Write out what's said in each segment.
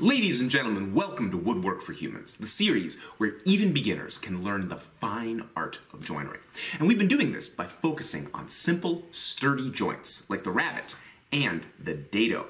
Ladies and gentlemen, welcome to Woodwork for Humans, the series where even beginners can learn the fine art of joinery. And we've been doing this by focusing on simple, sturdy joints like the rabbet and the dado.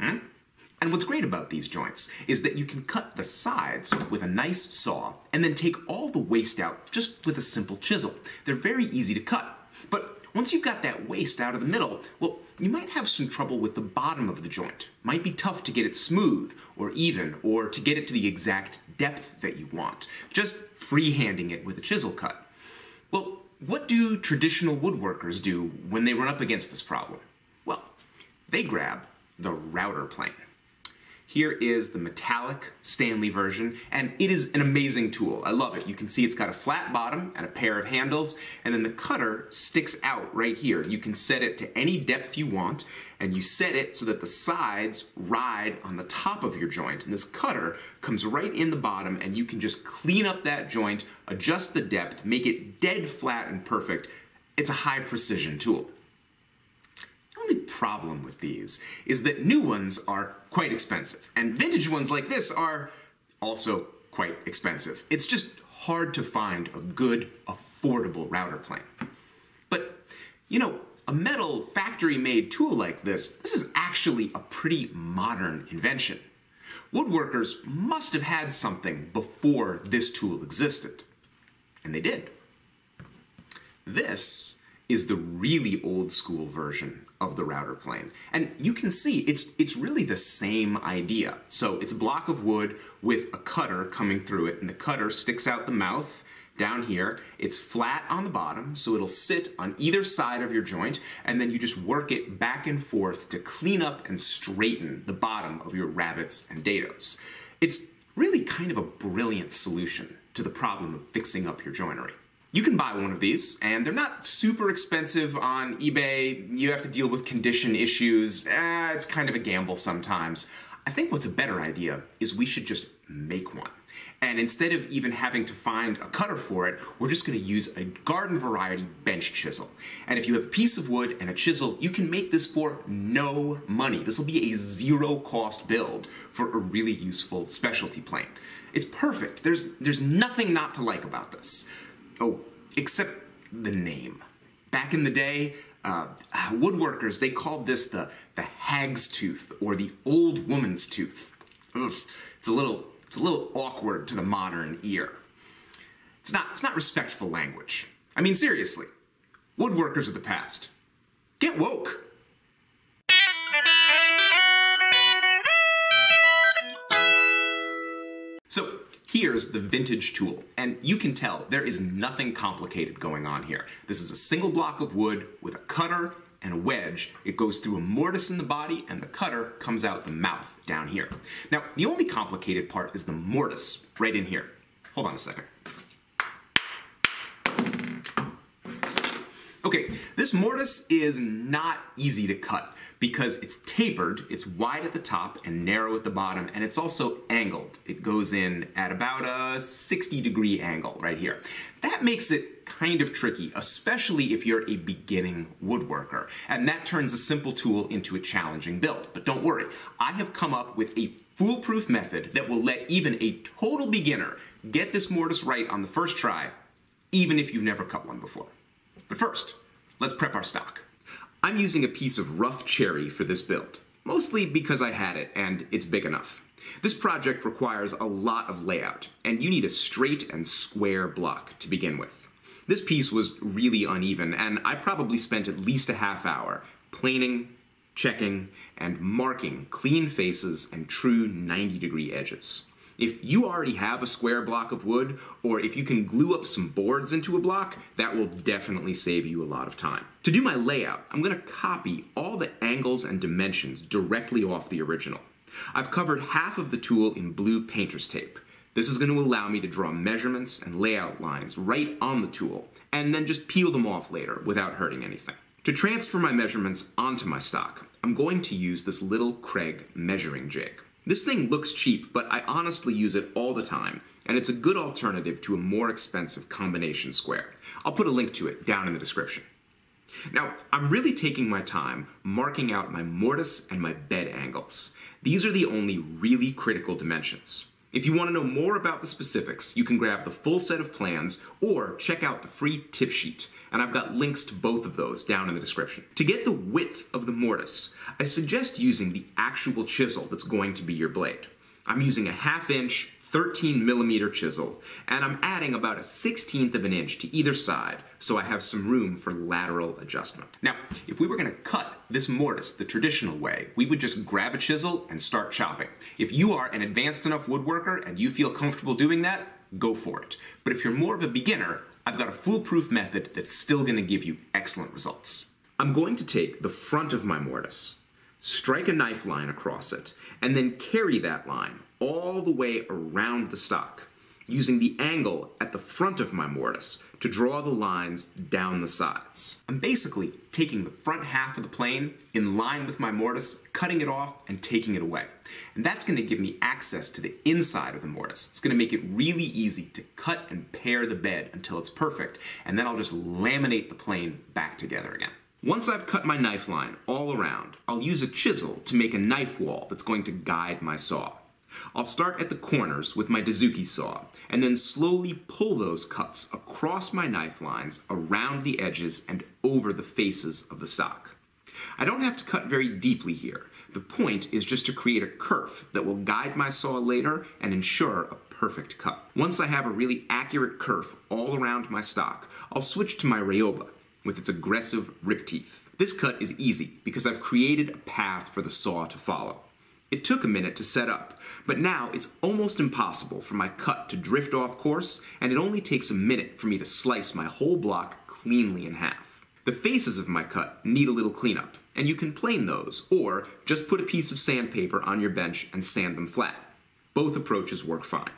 Hmm? And what's great about these joints is that you can cut the sides with a nice saw and then take all the waste out just with a simple chisel. They're very easy to cut. But once you've got that waste out of the middle, well, you might have some trouble with the bottom of the joint. Might be tough to get it smooth or even or to get it to the exact depth that you want, just freehanding it with a chisel cut. Well, what do traditional woodworkers do when they run up against this problem? Well, they grab the router plane. Here is the metallic Stanley version, and it is an amazing tool. I love it. You can see it's got a flat bottom and a pair of handles, and then the cutter sticks out right here. You can set it to any depth you want, and you set it so that the sides ride on the top of your joint. And this cutter comes right in the bottom, and you can just clean up that joint, adjust the depth, make it dead flat and perfect. It's a high precision tool only problem with these is that new ones are quite expensive, and vintage ones like this are also quite expensive. It's just hard to find a good, affordable router plane. But, you know, a metal factory-made tool like this, this is actually a pretty modern invention. Woodworkers must have had something before this tool existed. And they did. This is the really old school version of the router plane. And you can see it's, it's really the same idea. So it's a block of wood with a cutter coming through it, and the cutter sticks out the mouth down here. It's flat on the bottom, so it'll sit on either side of your joint, and then you just work it back and forth to clean up and straighten the bottom of your rabbets and dados. It's really kind of a brilliant solution to the problem of fixing up your joinery. You can buy one of these, and they're not super expensive on eBay. You have to deal with condition issues. Eh, it's kind of a gamble sometimes. I think what's a better idea is we should just make one. And instead of even having to find a cutter for it, we're just gonna use a garden variety bench chisel. And if you have a piece of wood and a chisel, you can make this for no money. This will be a zero cost build for a really useful specialty plane. It's perfect. There's, there's nothing not to like about this. Oh, except the name. Back in the day, uh, woodworkers, they called this the, the hag's tooth or the old woman's tooth. Ugh, it's a little, it's a little awkward to the modern ear. It's not, it's not respectful language. I mean, seriously, woodworkers of the past, get woke. So Here's the vintage tool, and you can tell there is nothing complicated going on here. This is a single block of wood with a cutter and a wedge. It goes through a mortise in the body, and the cutter comes out the mouth down here. Now, the only complicated part is the mortise right in here. Hold on a second. Okay, this mortise is not easy to cut because it's tapered, it's wide at the top and narrow at the bottom, and it's also angled. It goes in at about a 60 degree angle right here. That makes it kind of tricky, especially if you're a beginning woodworker, and that turns a simple tool into a challenging build. But don't worry, I have come up with a foolproof method that will let even a total beginner get this mortise right on the first try, even if you've never cut one before. But first, let's prep our stock. I'm using a piece of rough cherry for this build, mostly because I had it and it's big enough. This project requires a lot of layout, and you need a straight and square block to begin with. This piece was really uneven, and I probably spent at least a half hour planing, checking, and marking clean faces and true 90 degree edges. If you already have a square block of wood, or if you can glue up some boards into a block, that will definitely save you a lot of time. To do my layout, I'm going to copy all the angles and dimensions directly off the original. I've covered half of the tool in blue painter's tape. This is going to allow me to draw measurements and layout lines right on the tool, and then just peel them off later without hurting anything. To transfer my measurements onto my stock, I'm going to use this little Kreg measuring jig. This thing looks cheap, but I honestly use it all the time, and it's a good alternative to a more expensive combination square. I'll put a link to it down in the description. Now, I'm really taking my time marking out my mortise and my bed angles. These are the only really critical dimensions. If you want to know more about the specifics, you can grab the full set of plans or check out the free tip sheet, and I've got links to both of those down in the description. To get the width of the mortise, I suggest using the actual chisel that's going to be your blade. I'm using a half inch 13 millimeter chisel, and I'm adding about a 16th of an inch to either side so I have some room for lateral adjustment. Now, if we were gonna cut this mortise the traditional way, we would just grab a chisel and start chopping. If you are an advanced enough woodworker and you feel comfortable doing that, go for it. But if you're more of a beginner, I've got a foolproof method that's still gonna give you excellent results. I'm going to take the front of my mortise, strike a knife line across it, and then carry that line all the way around the stock, using the angle at the front of my mortise to draw the lines down the sides. I'm basically taking the front half of the plane in line with my mortise, cutting it off, and taking it away. And that's going to give me access to the inside of the mortise. It's going to make it really easy to cut and pare the bed until it's perfect, and then I'll just laminate the plane back together again. Once I've cut my knife line all around, I'll use a chisel to make a knife wall that's going to guide my saw. I'll start at the corners with my Dozuki saw, and then slowly pull those cuts across my knife lines, around the edges, and over the faces of the stock. I don't have to cut very deeply here. The point is just to create a kerf that will guide my saw later and ensure a perfect cut. Once I have a really accurate kerf all around my stock, I'll switch to my Ryoba, with its aggressive rip teeth. This cut is easy because I've created a path for the saw to follow. It took a minute to set up, but now it's almost impossible for my cut to drift off course, and it only takes a minute for me to slice my whole block cleanly in half. The faces of my cut need a little cleanup, and you can plane those, or just put a piece of sandpaper on your bench and sand them flat. Both approaches work fine.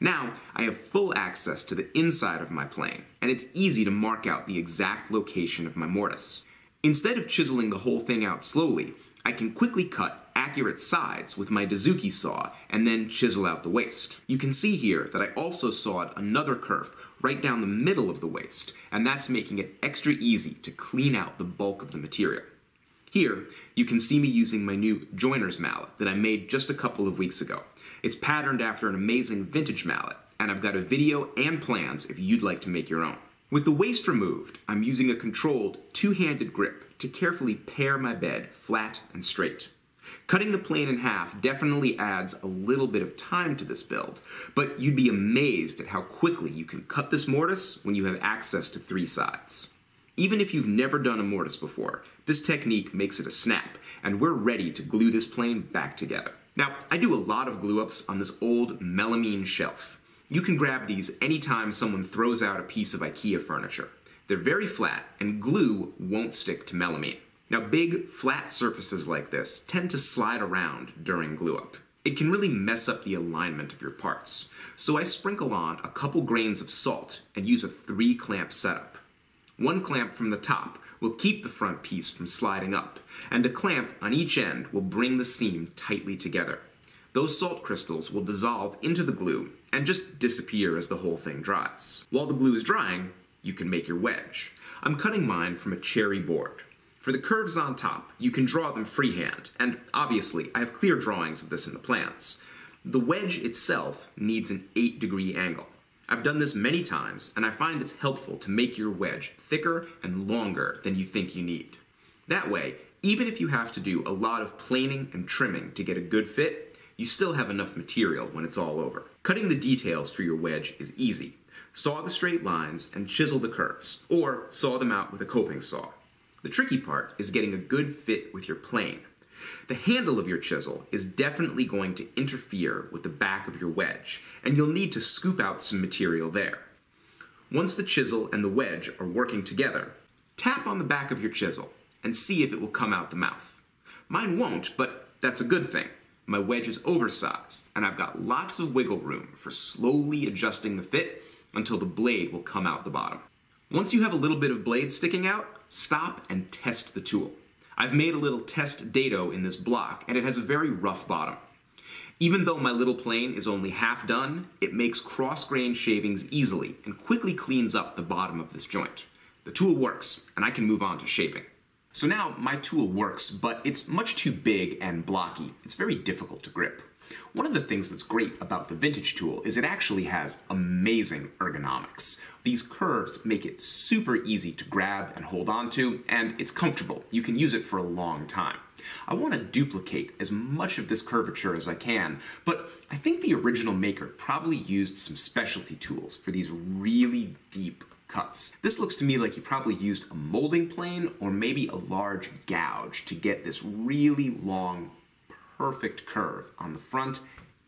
Now, I have full access to the inside of my plane, and it's easy to mark out the exact location of my mortise. Instead of chiseling the whole thing out slowly, I can quickly cut accurate sides with my Dozuki saw and then chisel out the waste. You can see here that I also sawed another kerf right down the middle of the waste, and that's making it extra easy to clean out the bulk of the material. Here, you can see me using my new joiner's mallet that I made just a couple of weeks ago. It's patterned after an amazing vintage mallet, and I've got a video and plans if you'd like to make your own. With the waste removed, I'm using a controlled two-handed grip to carefully pare my bed flat and straight. Cutting the plane in half definitely adds a little bit of time to this build, but you'd be amazed at how quickly you can cut this mortise when you have access to three sides. Even if you've never done a mortise before, this technique makes it a snap, and we're ready to glue this plane back together. Now, I do a lot of glue ups on this old melamine shelf. You can grab these anytime someone throws out a piece of IKEA furniture. They're very flat, and glue won't stick to melamine. Now, big, flat surfaces like this tend to slide around during glue up. It can really mess up the alignment of your parts. So I sprinkle on a couple grains of salt and use a three clamp setup. One clamp from the top will keep the front piece from sliding up, and a clamp on each end will bring the seam tightly together. Those salt crystals will dissolve into the glue and just disappear as the whole thing dries. While the glue is drying, you can make your wedge. I'm cutting mine from a cherry board. For the curves on top, you can draw them freehand, and obviously I have clear drawings of this in the plans. The wedge itself needs an 8 degree angle. I've done this many times, and I find it's helpful to make your wedge thicker and longer than you think you need. That way, even if you have to do a lot of planing and trimming to get a good fit, you still have enough material when it's all over. Cutting the details for your wedge is easy. Saw the straight lines and chisel the curves, or saw them out with a coping saw. The tricky part is getting a good fit with your plane. The handle of your chisel is definitely going to interfere with the back of your wedge, and you'll need to scoop out some material there. Once the chisel and the wedge are working together, tap on the back of your chisel and see if it will come out the mouth. Mine won't, but that's a good thing. My wedge is oversized, and I've got lots of wiggle room for slowly adjusting the fit until the blade will come out the bottom. Once you have a little bit of blade sticking out, stop and test the tool. I've made a little test dado in this block, and it has a very rough bottom. Even though my little plane is only half done, it makes cross-grain shavings easily and quickly cleans up the bottom of this joint. The tool works, and I can move on to shaping. So now my tool works, but it's much too big and blocky. It's very difficult to grip. One of the things that's great about the vintage tool is it actually has amazing ergonomics. These curves make it super easy to grab and hold on to, and it's comfortable. You can use it for a long time. I want to duplicate as much of this curvature as I can, but I think the original maker probably used some specialty tools for these really deep cuts. This looks to me like he probably used a molding plane or maybe a large gouge to get this really long, perfect curve on the front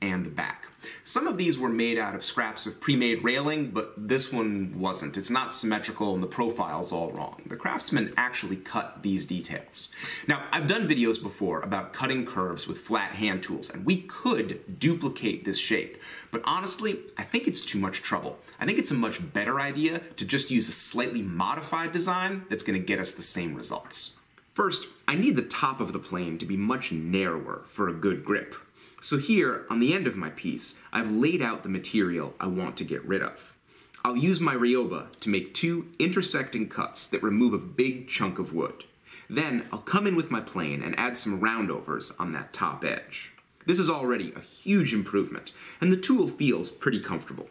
and the back. Some of these were made out of scraps of pre-made railing, but this one wasn't. It's not symmetrical and the profile's all wrong. The craftsman actually cut these details. Now, I've done videos before about cutting curves with flat hand tools, and we could duplicate this shape, but honestly, I think it's too much trouble. I think it's a much better idea to just use a slightly modified design that's gonna get us the same results. First, I need the top of the plane to be much narrower for a good grip. So here, on the end of my piece, I've laid out the material I want to get rid of. I'll use my Ryoba to make two intersecting cuts that remove a big chunk of wood. Then I'll come in with my plane and add some roundovers on that top edge. This is already a huge improvement, and the tool feels pretty comfortable.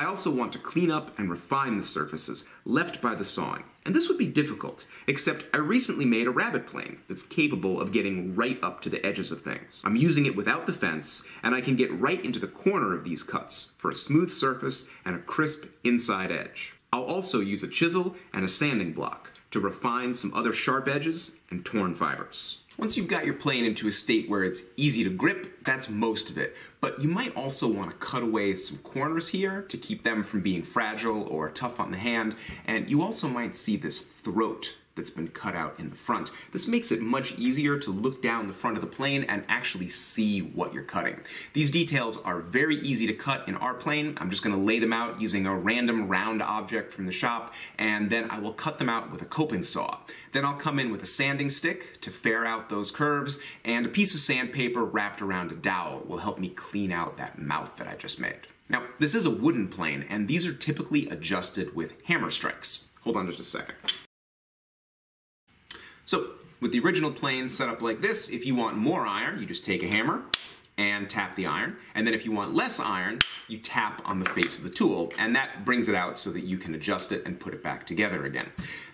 I also want to clean up and refine the surfaces left by the sawing, and this would be difficult, except I recently made a rabbet plane that's capable of getting right up to the edges of things. I'm using it without the fence, and I can get right into the corner of these cuts for a smooth surface and a crisp inside edge. I'll also use a chisel and a sanding block to refine some other sharp edges and torn fibers. Once you've got your plane into a state where it's easy to grip, that's most of it. But you might also want to cut away some corners here to keep them from being fragile or tough on the hand. And you also might see this throat that's been cut out in the front. This makes it much easier to look down the front of the plane and actually see what you're cutting. These details are very easy to cut in our plane. I'm just going to lay them out using a random round object from the shop, and then I will cut them out with a coping saw. Then I'll come in with a sanding stick to fair out those curves, and a piece of sandpaper wrapped around a dowel will help me clean out that mouth that I just made. Now, this is a wooden plane, and these are typically adjusted with hammer strikes. Hold on just a second. So with the original plane set up like this, if you want more iron, you just take a hammer and tap the iron. And then if you want less iron, you tap on the face of the tool, and that brings it out so that you can adjust it and put it back together again.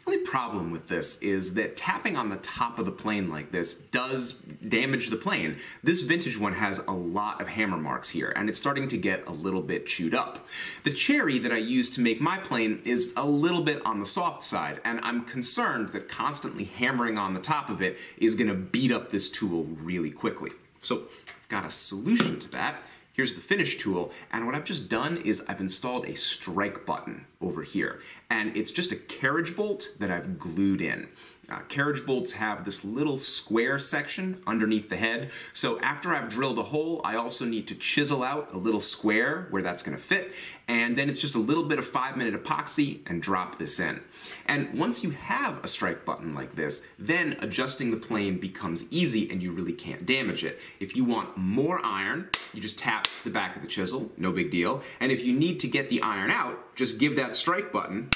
The only problem with this is that tapping on the top of the plane like this does damage the plane. This vintage one has a lot of hammer marks here, and it's starting to get a little bit chewed up. The cherry that I use to make my plane is a little bit on the soft side, and I'm concerned that constantly hammering on the top of it is gonna beat up this tool really quickly. So I've got a solution to that. Here's the finish tool, and what I've just done is I've installed a strike button over here, and it's just a carriage bolt that I've glued in. Uh, carriage bolts have this little square section underneath the head, so after I've drilled a hole, I also need to chisel out a little square where that's going to fit, and then it's just a little bit of 5-minute epoxy and drop this in. And once you have a strike button like this, then adjusting the plane becomes easy and you really can't damage it. If you want more iron, you just tap the back of the chisel, no big deal, and if you need to get the iron out, just give that strike button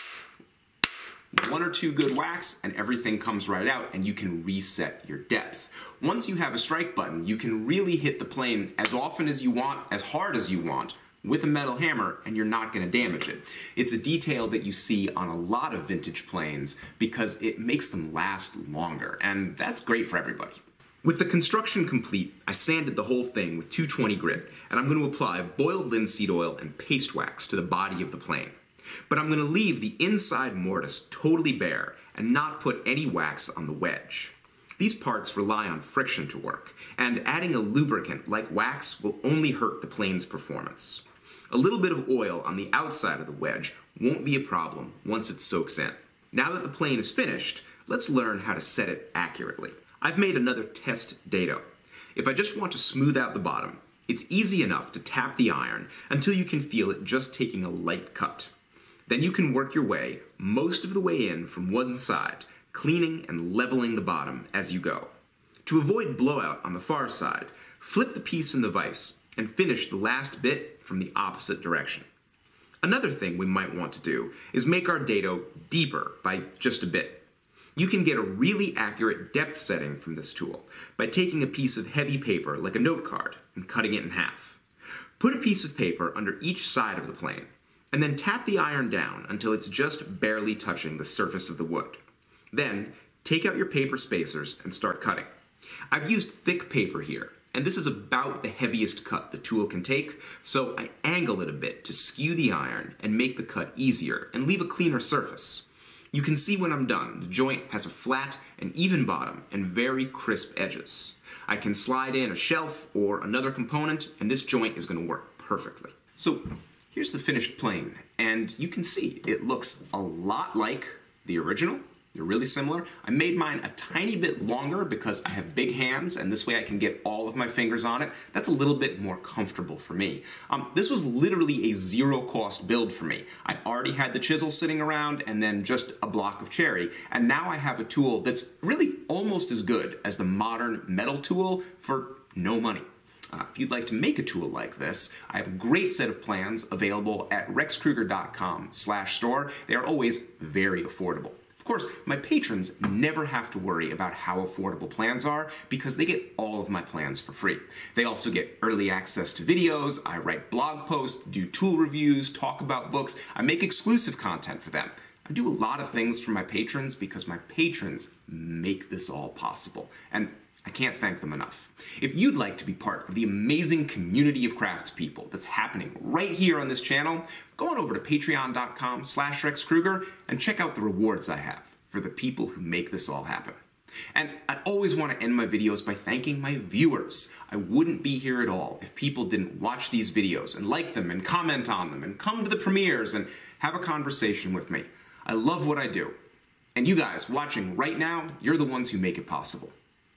one or two good whacks and everything comes right out and you can reset your depth. Once you have a strike button, you can really hit the plane as often as you want, as hard as you want, with a metal hammer and you're not going to damage it. It's a detail that you see on a lot of vintage planes because it makes them last longer and that's great for everybody. With the construction complete, I sanded the whole thing with 220 grit and I'm going to apply boiled linseed oil and paste wax to the body of the plane. But I'm going to leave the inside mortise totally bare and not put any wax on the wedge. These parts rely on friction to work, and adding a lubricant like wax will only hurt the plane's performance. A little bit of oil on the outside of the wedge won't be a problem once it soaks in. Now that the plane is finished, let's learn how to set it accurately. I've made another test dado. If I just want to smooth out the bottom, it's easy enough to tap the iron until you can feel it just taking a light cut. Then you can work your way most of the way in from one side, cleaning and leveling the bottom as you go. To avoid blowout on the far side, flip the piece in the vise and finish the last bit from the opposite direction. Another thing we might want to do is make our dado deeper by just a bit. You can get a really accurate depth setting from this tool by taking a piece of heavy paper like a note card and cutting it in half. Put a piece of paper under each side of the plane, and then tap the iron down until it's just barely touching the surface of the wood. Then, take out your paper spacers and start cutting. I've used thick paper here, and this is about the heaviest cut the tool can take, so I angle it a bit to skew the iron and make the cut easier and leave a cleaner surface. You can see when I'm done, the joint has a flat and even bottom and very crisp edges. I can slide in a shelf or another component, and this joint is going to work perfectly. So here's the finished plane, and you can see it looks a lot like the original, they're really similar. I made mine a tiny bit longer because I have big hands and this way I can get all of my fingers on it. That's a little bit more comfortable for me. Um, this was literally a zero cost build for me. I already had the chisel sitting around and then just a block of cherry and now I have a tool that's really almost as good as the modern metal tool for no money. Uh, if you'd like to make a tool like this, I have a great set of plans available at rexkrueger.com slash store. They are always very affordable. Of course, my patrons never have to worry about how affordable plans are because they get all of my plans for free. They also get early access to videos, I write blog posts, do tool reviews, talk about books, I make exclusive content for them. I do a lot of things for my patrons because my patrons make this all possible. And I can't thank them enough. If you'd like to be part of the amazing community of craftspeople that's happening right here on this channel, go on over to patreon.com slash rexkrueger and check out the rewards I have for the people who make this all happen. And I always want to end my videos by thanking my viewers. I wouldn't be here at all if people didn't watch these videos and like them and comment on them and come to the premieres and have a conversation with me. I love what I do. And you guys watching right now, you're the ones who make it possible.